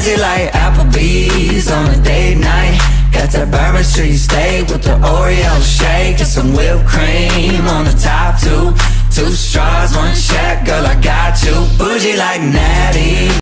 snazzy like Applebee's on a date night. Got that Bourbon Street steak with the Oreo shake And some whipped cream on the top two. Two straws, one check, girl I got you. Bougie like Natty.